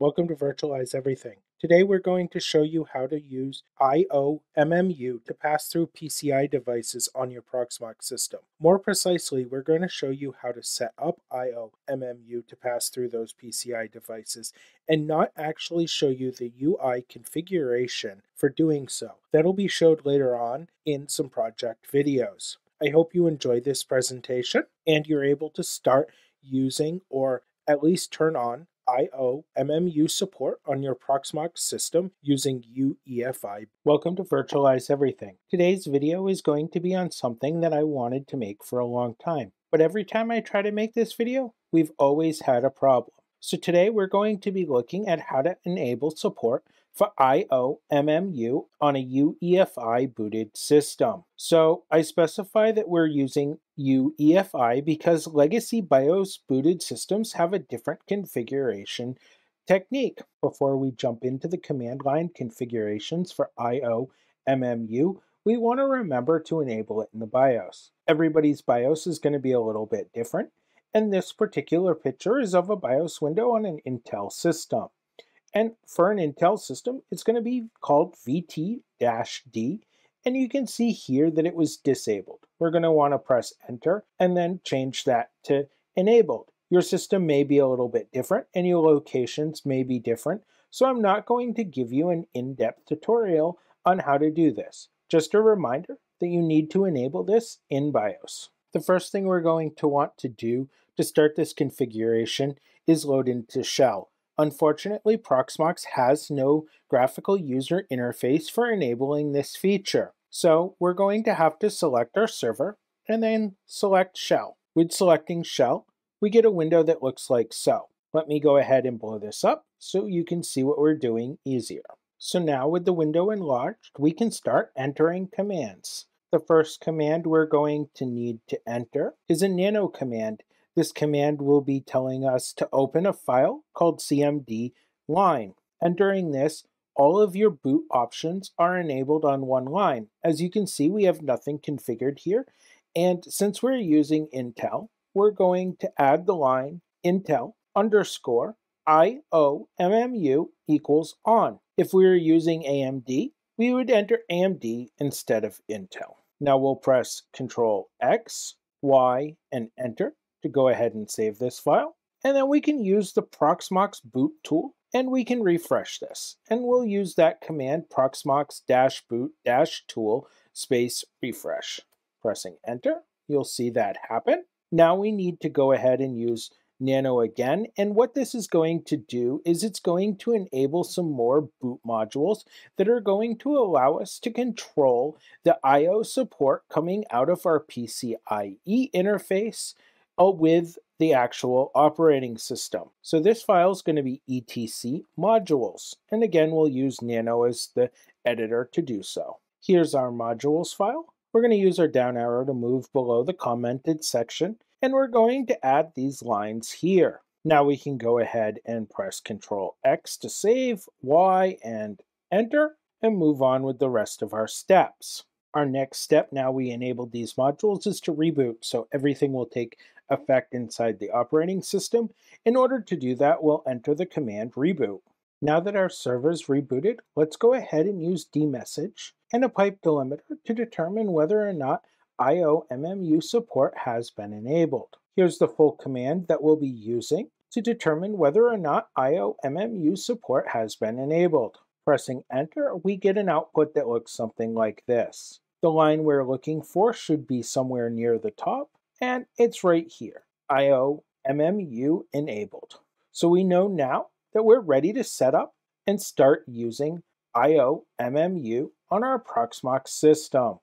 Welcome to Virtualize Everything. Today we're going to show you how to use IOMMU to pass through PCI devices on your Proxmox system. More precisely, we're going to show you how to set up IOMMU to pass through those PCI devices and not actually show you the UI configuration for doing so. That'll be showed later on in some project videos. I hope you enjoy this presentation and you're able to start using or at least turn on IOMMU support on your Proxmox system using UEFI. Welcome to Virtualize Everything. Today's video is going to be on something that I wanted to make for a long time. But every time I try to make this video, we've always had a problem. So today we're going to be looking at how to enable support for IOMMU on a UEFI booted system. So I specify that we're using UEFI because legacy BIOS booted systems have a different configuration technique. Before we jump into the command line configurations for IOMMU, we want to remember to enable it in the BIOS. Everybody's BIOS is going to be a little bit different, and this particular picture is of a BIOS window on an Intel system. And for an Intel system, it's going to be called VT-D, and you can see here that it was disabled. We're going to want to press enter and then change that to enabled. Your system may be a little bit different and your locations may be different, so I'm not going to give you an in-depth tutorial on how to do this. Just a reminder that you need to enable this in BIOS. The first thing we're going to want to do to start this configuration is load into shell. Unfortunately, Proxmox has no graphical user interface for enabling this feature. So we're going to have to select our server and then select shell. With selecting shell, we get a window that looks like so. Let me go ahead and blow this up so you can see what we're doing easier. So now with the window enlarged, we can start entering commands. The first command we're going to need to enter is a nano command this command will be telling us to open a file called cmd line. And during this, all of your boot options are enabled on one line. As you can see, we have nothing configured here. And since we're using Intel, we're going to add the line Intel underscore IOMMU equals on. If we were using AMD, we would enter AMD instead of Intel. Now we'll press Control X, Y, and Enter to go ahead and save this file. And then we can use the Proxmox boot tool and we can refresh this. And we'll use that command proxmox-boot-tool space refresh. Pressing enter, you'll see that happen. Now we need to go ahead and use Nano again. And what this is going to do is it's going to enable some more boot modules that are going to allow us to control the I.O. support coming out of our PCIe interface Uh, with the actual operating system. So this file is going to be etc modules. And again, we'll use Nano as the editor to do so. Here's our modules file. We're going to use our down arrow to move below the commented section, and we're going to add these lines here. Now we can go ahead and press Control X to save, Y and enter, and move on with the rest of our steps. Our next step, now we enabled these modules, is to reboot, so everything will take effect inside the operating system. In order to do that, we'll enter the command reboot. Now that our server is rebooted, let's go ahead and use dmesg and a pipe delimiter to determine whether or not IOMMU support has been enabled. Here's the full command that we'll be using to determine whether or not IOMMU support has been enabled. Pressing enter, we get an output that looks something like this. The line we're looking for should be somewhere near the top, and it's right here, IO MMU enabled. So we know now that we're ready to set up and start using IO MMU on our Proxmox system.